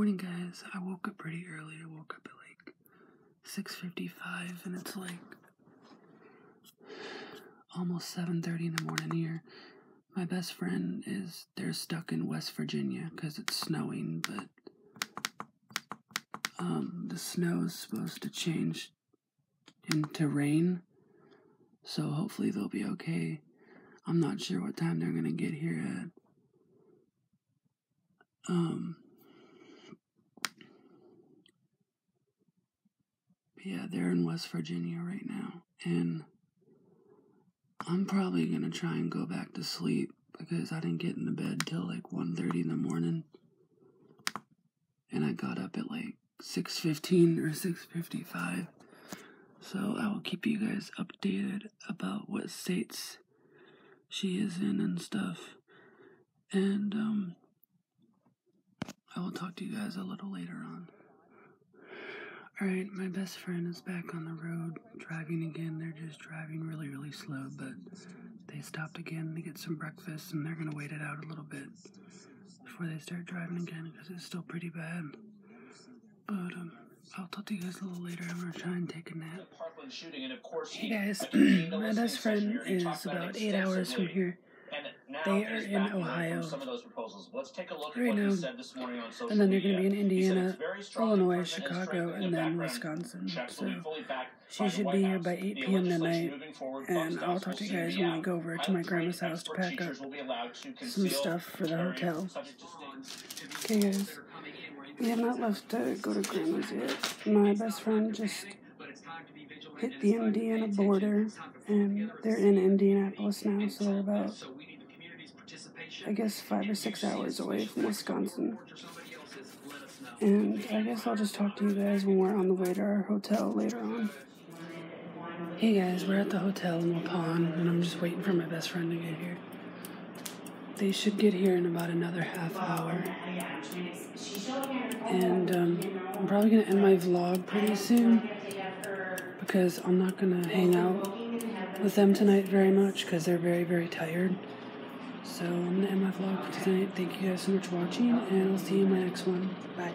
morning guys. I woke up pretty early. I woke up at like 6.55 and it's like almost 7.30 in the morning here. My best friend is they're stuck in west virginia because it's snowing but um, the snow is supposed to change into rain so hopefully they'll be okay. I'm not sure what time they're going to get here at. Um yeah, they're in West Virginia right now and I'm probably going to try and go back to sleep because I didn't get into bed till like 1:30 in the morning. And I got up at like 6:15 or 6:55. So I will keep you guys updated about what states she is in and stuff. And um I will talk to you guys a little later on. Alright, my best friend is back on the road driving again. They're just driving really, really slow, but they stopped again to get some breakfast and they're going to wait it out a little bit before they start driving again because it's still pretty bad. But um, I'll talk to you guys a little later. I'm to try and take a nap. Hey guys, my best friend is about eight hours from here. They are in Ohio right now, and then they're going to be in Indiana, Illinois, Chicago, and then Wisconsin. So she should be here by 8 p.m. tonight, and I'll talk to you guys when I go over to my grandma's house to pack up some stuff for the hotel. Okay, guys, we have not left to go to grandma's yet. My best friend just hit the Indiana border, and they're in Indianapolis now, so they're about I guess, five or six hours away from Wisconsin. And I guess I'll just talk to you guys when we're on the way to our hotel later on. Hey guys, we're at the hotel in Waupun, and I'm just waiting for my best friend to get here. They should get here in about another half hour. And um, I'm probably going to end my vlog pretty soon because I'm not going to hang out with them tonight very much because they're very, very tired. So I'm going to end my vlog for tonight. Thank you guys so much for watching, and I'll see you in my next one. Bye.